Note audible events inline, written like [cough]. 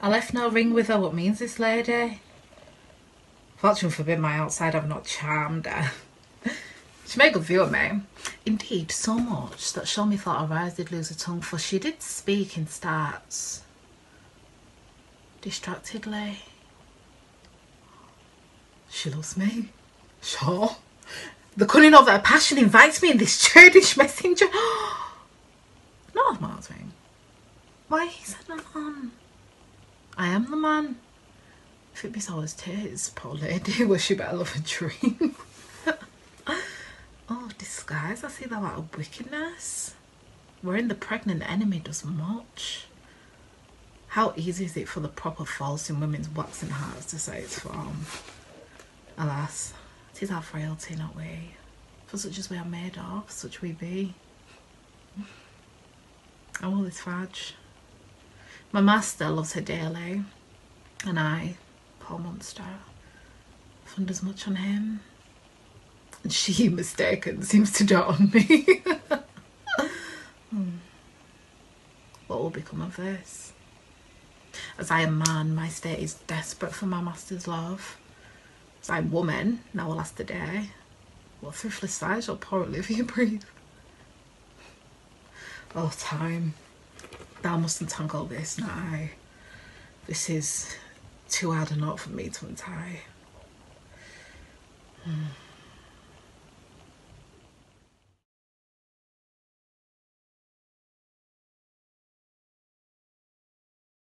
I left no ring with her. What means this lady? Fortune forbid my outside have not charmed her. [laughs] she made a good view of me. Indeed, so much that Shomi thought her eyes did lose her tongue, for she did speak in starts. Distractedly. She loves me. Sure. The cunning of her passion invites me in this churlish messenger. [gasps] Not Martin. Why he said no man? I am the man. If it be so as tis, poor lady, [laughs] well she better love a dream. [laughs] oh, disguise, I see thou art a wickedness. Wherein the pregnant enemy does much. How easy is it for the proper false in women's waxen hearts to say it's from? Alas, 'tis our frailty, not we. For such as we are made of, such we be. Oh, all this fudge. My master loves her dearly, and I, poor monster, fund as much on him. And she, [laughs] mistaken, seems to dote on me. [laughs] hmm. What will become of this? As I am man, my state is desperate for my master's love. As I am woman, now will last the day. What thriftless sigh shall poor Olivia breathe? [laughs] Oh, time, thou must untangle this now. This is too hard a knot for me to untie. Hmm.